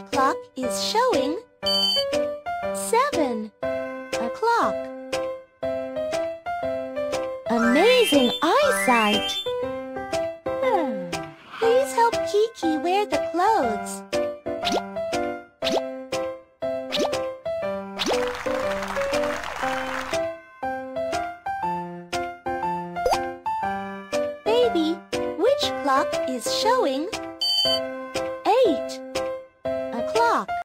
Clock is showing seven o'clock? Amazing eyesight! Hmm. Please help Kiki wear the clothes.